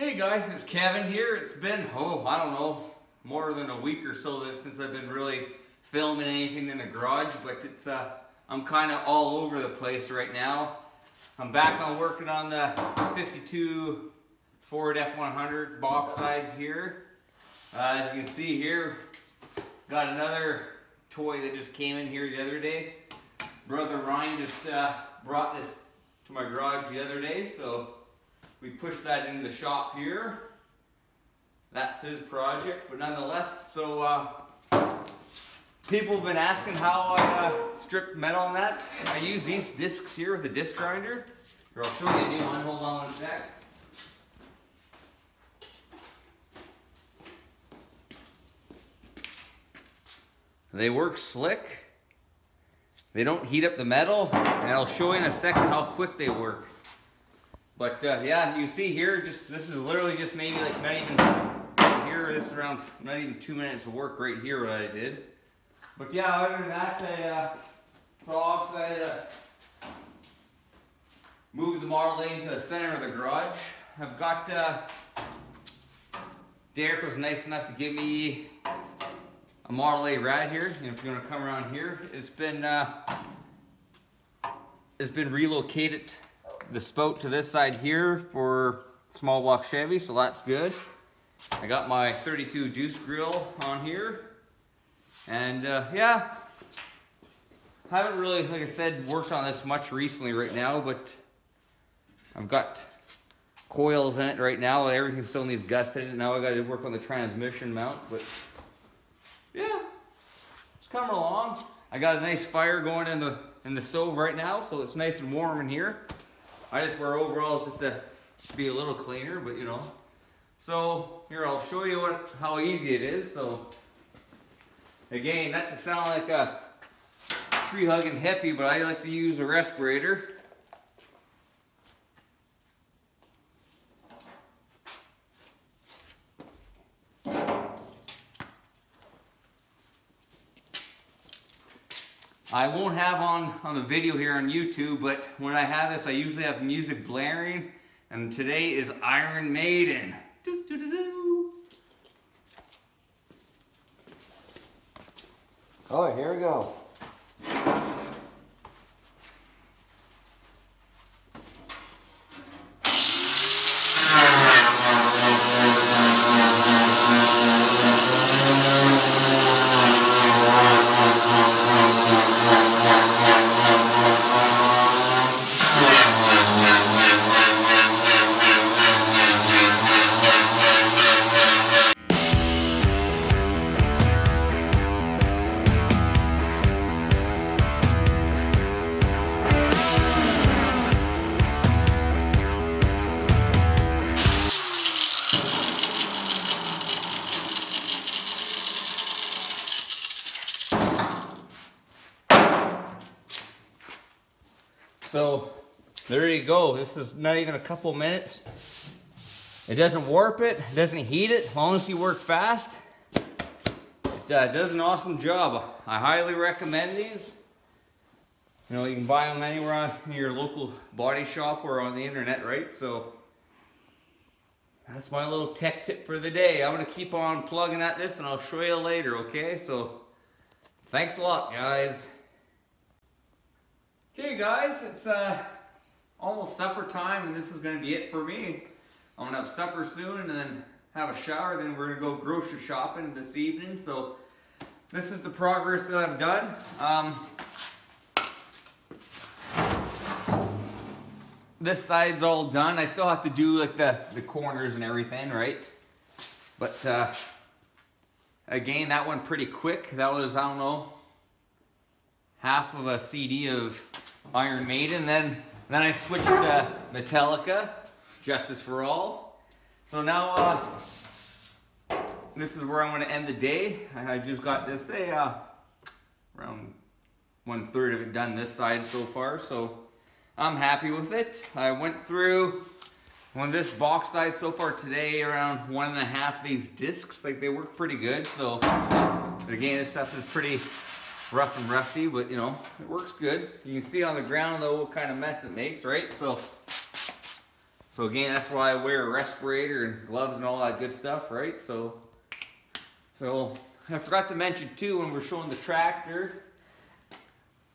Hey guys, it's Kevin here. It's been, oh, I don't know, more than a week or so that since I've been really filming anything in the garage, but it's, uh, I'm kind of all over the place right now. I'm back on working on the 52 Ford F100 box sides here. Uh, as you can see here, got another toy that just came in here the other day. Brother Ryan just uh, brought this to my garage the other day, so we pushed that into the shop here. That's his project, but nonetheless, so uh, people have been asking how I uh, strip metal on that. I use these discs here with a disc grinder. Here, I'll show you a new one. Hold on one sec. They work slick. They don't heat up the metal, and I'll show you in a second how quick they work. But uh, yeah, you see here, just this is literally just maybe like not even here. This is around not even two minutes of work right here what I did. But yeah, other than that, I uh, so obviously I had to move the Model A into the center of the garage. I've got uh, Derek was nice enough to give me a Model A rad here. And if you're gonna come around here, it's been uh, it's been relocated the spout to this side here for small block Chevy, so that's good. I got my 32 deuce grill on here. And uh, yeah, haven't really, like I said, worked on this much recently right now, but I've got coils in it right now. Everything still needs guts in it. Now I got to work on the transmission mount, but yeah, it's coming along. I got a nice fire going in the in the stove right now, so it's nice and warm in here. I just wear overalls just to be a little cleaner, but you know. So here, I'll show you what how easy it is. So again, not to sound like a tree hugging hippie, but I like to use a respirator. I won't have on, on the video here on YouTube, but when I have this, I usually have music blaring, and today is Iron Maiden. Doo -doo -doo oh, here we go. Go. This is not even a couple minutes. It doesn't warp it, it doesn't heat it, as long as you work fast. It uh, does an awesome job. I highly recommend these. You know, you can buy them anywhere in your local body shop or on the internet, right? So that's my little tech tip for the day. I'm gonna keep on plugging at this and I'll show you later, okay? So thanks a lot, guys. Okay guys, it's uh, almost supper time and this is gonna be it for me. I'm gonna have supper soon and then have a shower, then we're gonna go grocery shopping this evening. So this is the progress that I've done. Um, this side's all done. I still have to do like the, the corners and everything, right? But uh, again, that went pretty quick. That was, I don't know, half of a CD of Iron Maiden. Then, then I switched to Metallica, Justice for All. So now, uh, this is where I'm going to end the day. I just got this, say, uh, around one third of it done this side so far. So I'm happy with it. I went through on this box side so far today around one and a half these discs. Like they work pretty good. So again, this stuff is pretty rough and rusty, but you know, it works good. You can see on the ground though what kind of mess it makes, right? So, So again, that's why I wear a respirator and gloves and all that good stuff, right? So, so I forgot to mention too when we're showing the tractor,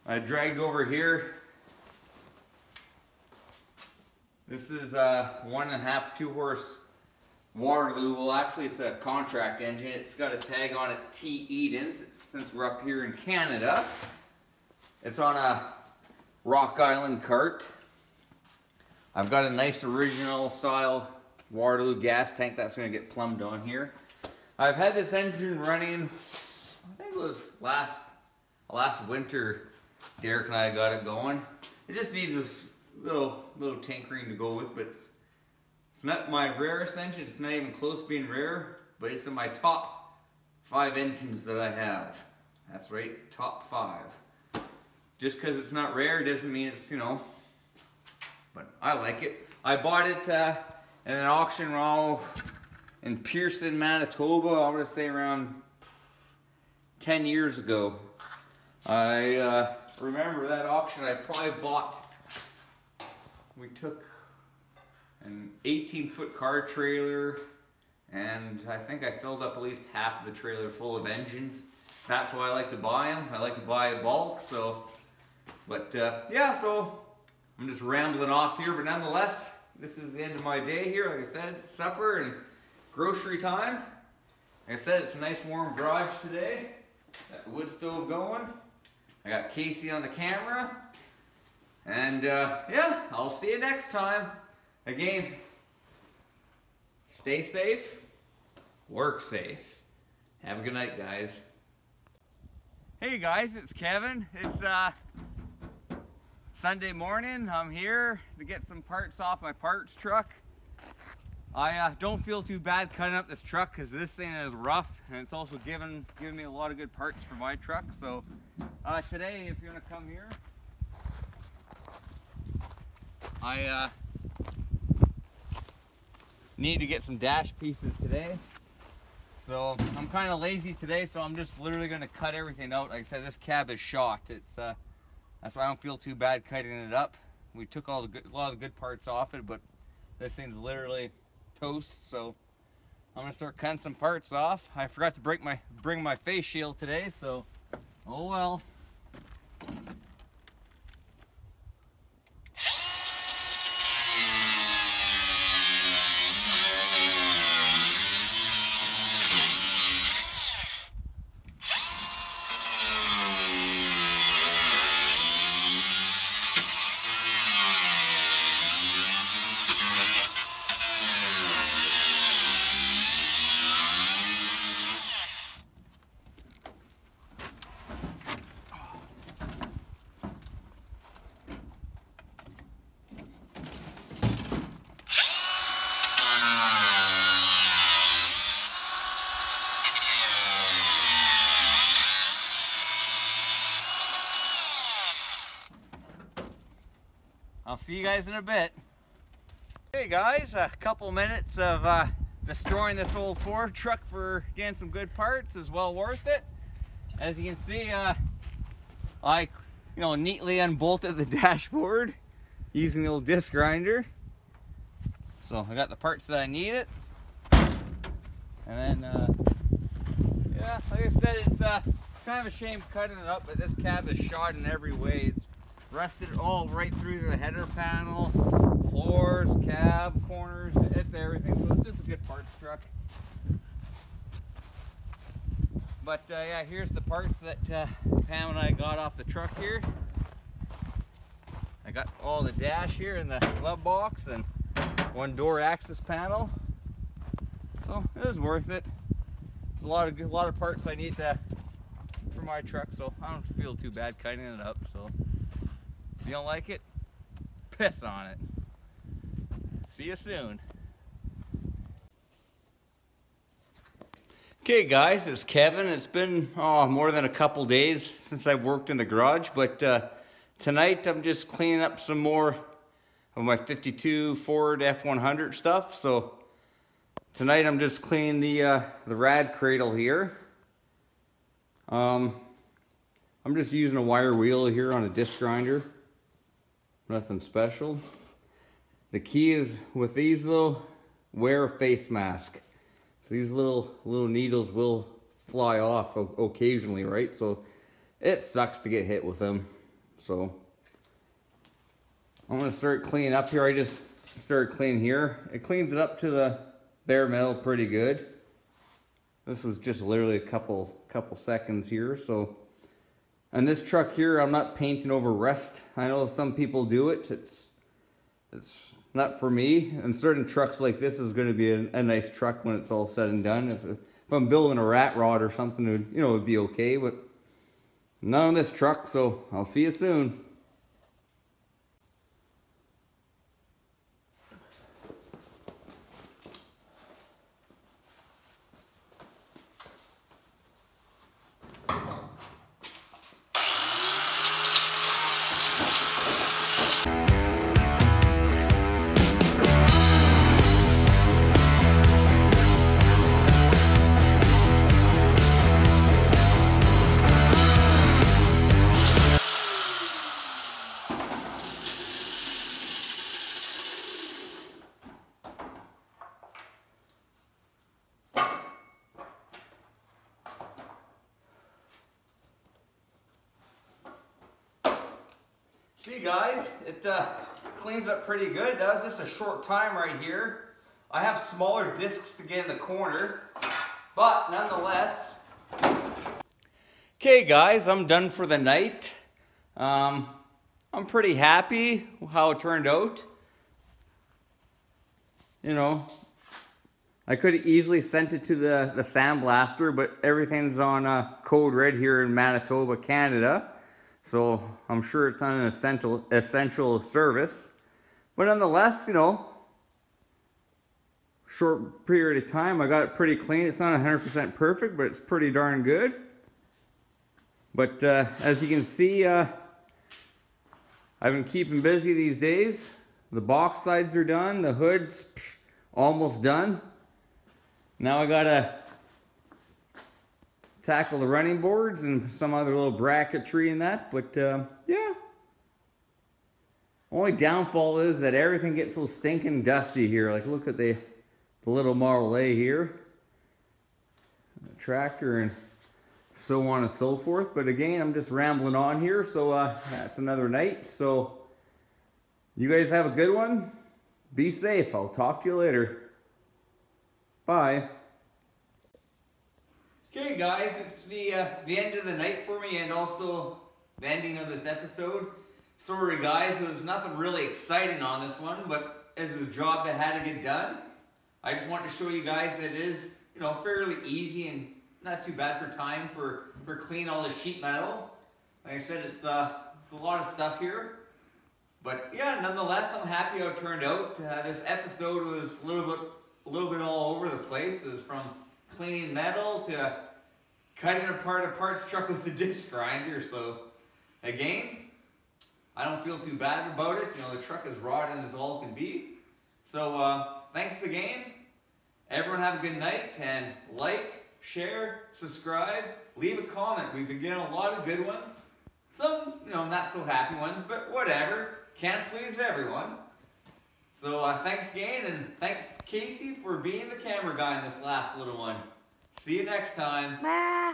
I dragged over here. This is a one and a half, two horse Waterloo. Well, actually, it's a contract engine. It's got a tag on it, T. Eaton's, since we're up here in Canada. It's on a Rock Island cart. I've got a nice original style Waterloo gas tank that's going to get plumbed on here. I've had this engine running, I think it was last last winter. Derek and I got it going. It just needs a little little tinkering to go with, but it's, it's not my rarest engine. It's not even close to being rare, but it's in my top five engines that I have. That's right, top five. Just because it's not rare doesn't mean it's, you know, but I like it. I bought it uh, in an auction row in Pierson, Manitoba, I would say around 10 years ago. I uh, remember that auction I probably bought, we took an 18 foot car trailer and I think I filled up at least half of the trailer full of engines. That's why I like to buy them. I like to buy bulk, so, but uh, yeah, so I'm just rambling off here, but nonetheless, this is the end of my day here. Like I said, supper and grocery time. Like I said, it's a nice warm garage today. Got the wood stove going. I got Casey on the camera. And uh, yeah, I'll see you next time. Again, stay safe, work safe. Have a good night, guys. Hey guys, it's Kevin. It's uh, Sunday morning. I'm here to get some parts off my parts truck. I uh, don't feel too bad cutting up this truck because this thing is rough and it's also given, given me a lot of good parts for my truck. So uh, today, if you're gonna come here, I uh, need to get some dash pieces today. So I'm kind of lazy today, so I'm just literally gonna cut everything out. Like I said, this cab is shot. It's uh, that's why I don't feel too bad cutting it up. We took all the good, a lot of the good parts off it, but this thing's literally toast, so I'm gonna start cutting some parts off. I forgot to break my bring my face shield today, so oh well. I'll see you guys in a bit. Hey guys, a couple minutes of uh, destroying this old Ford truck for getting some good parts is well worth it. As you can see, uh, I you know neatly unbolted the dashboard using the old disc grinder. So I got the parts that I needed. And then, uh, yeah, like I said, it's uh, kind of a shame cutting it up, but this cab is shot in every way. It's rusted all right through the header panel, floors, cab, corners, it's everything. So it's just a good parts truck. But uh, yeah, here's the parts that uh, Pam and I got off the truck here. I got all the dash here in the glove box and one door access panel. So it was worth it. It's a lot of a lot of parts I need to for my truck, so I don't feel too bad cutting it up. So. If you don't like it, piss on it. See you soon. Okay guys, it's Kevin. It's been oh, more than a couple days since I've worked in the garage, but uh, tonight I'm just cleaning up some more of my 52 Ford F100 stuff. So tonight I'm just cleaning the, uh, the rad cradle here. Um, I'm just using a wire wheel here on a disc grinder. Nothing special. the key is with these little, wear a face mask. So these little little needles will fly off occasionally, right? So it sucks to get hit with them. So I'm gonna start cleaning up here. I just started cleaning here. It cleans it up to the bare metal pretty good. This was just literally a couple couple seconds here. So, and this truck here, I'm not painting over rust. I know some people do it. It's it's not for me. And certain trucks like this is going to be a, a nice truck when it's all said and done. If, if I'm building a rat rod or something, it, you know, it would be okay. But not on this truck. So I'll see you soon. Guys, it uh, cleans up pretty good. That was just a short time right here. I have smaller discs to get in the corner, but nonetheless. Okay guys, I'm done for the night. Um, I'm pretty happy how it turned out. You know, I could have easily sent it to the, the sandblaster, but everything's on uh, code red here in Manitoba, Canada. So I'm sure it's not an essential essential service. But nonetheless, you know, short period of time, I got it pretty clean. It's not 100% perfect, but it's pretty darn good. But uh, as you can see, uh, I've been keeping busy these days. The box sides are done. The hood's psh, almost done. Now I gotta tackle the running boards and some other little bracketry and that. But uh, yeah. Only downfall is that everything gets so stinking dusty here. Like look at the, the little Model A here. The tractor and so on and so forth. But again, I'm just rambling on here. So uh, that's another night. So you guys have a good one. Be safe. I'll talk to you later. Bye. Okay guys, it's the uh, the end of the night for me and also the ending of this episode. Sorry guys, there was nothing really exciting on this one, but as a job that had to get done, I just wanted to show you guys that it is, you know, fairly easy and not too bad for time for, for cleaning all the sheet metal. Like I said, it's, uh, it's a lot of stuff here. But yeah, nonetheless, I'm happy how it turned out. Uh, this episode was a little bit, a little bit all over the place. It was from cleaning metal to cutting apart a parts truck with a disc grinder. So again, I don't feel too bad about it. You know, the truck is rotten as all can be. So uh, thanks again. Everyone have a good night and like, share, subscribe, leave a comment. We've been getting a lot of good ones. Some, you know, not so happy ones, but whatever. Can't please everyone. So uh, thanks again, and thanks Casey for being the camera guy in this last little one. See you next time. Bye.